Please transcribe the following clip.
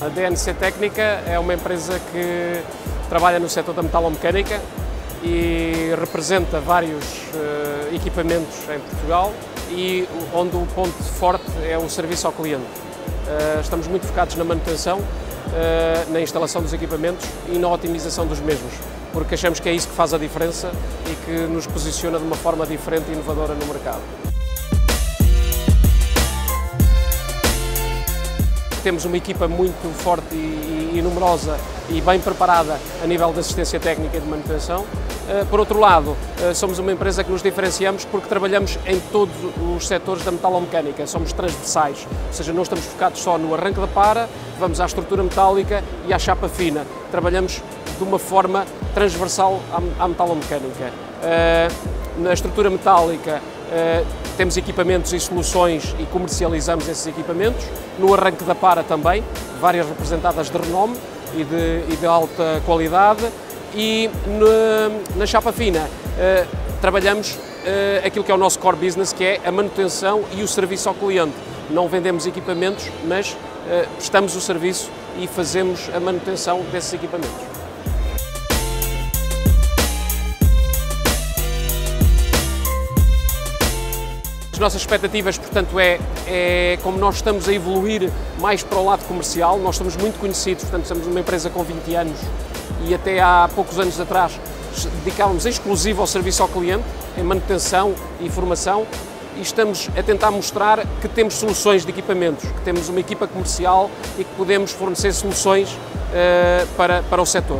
A DNC Técnica é uma empresa que trabalha no setor da metalomecânica e representa vários uh, equipamentos em Portugal e onde o ponto forte é o serviço ao cliente. Uh, estamos muito focados na manutenção, uh, na instalação dos equipamentos e na otimização dos mesmos, porque achamos que é isso que faz a diferença e que nos posiciona de uma forma diferente e inovadora no mercado. Temos uma equipa muito forte e, e, numerosa e bem preparada a nível de assistência técnica e de manutenção. Eh, por outro lado, eh, somos uma empresa que nos diferenciamos porque trabalhamos em todos os setores da metalomecânica, somos transversais, ou seja, não estamos focados só no arranque da para, vamos à estrutura metálica e à chapa fina. Trabalhamos de uma forma transversal à metalomecânica. Eh, na estrutura metálica, temos equipamentos e soluções e comercializamos esses equipamentos. No arranque da para também, várias representadas de renome e de, e de alta qualidade. E na, na chapa fina uh, trabalhamos uh, aquilo que é o nosso core business, que é a manutenção e o serviço ao cliente. Não vendemos equipamentos, mas uh, prestamos o serviço e fazemos a manutenção desses equipamentos. As nossas expectativas, portanto, é, é como nós estamos a evoluir mais para o lado comercial, nós somos muito conhecidos, portanto, somos uma empresa com 20 anos e até há poucos anos atrás dedicávamos exclusivo ao serviço ao cliente, em manutenção e formação, e estamos a tentar mostrar que temos soluções de equipamentos, que temos uma equipa comercial e que podemos fornecer soluções uh, para, para o setor.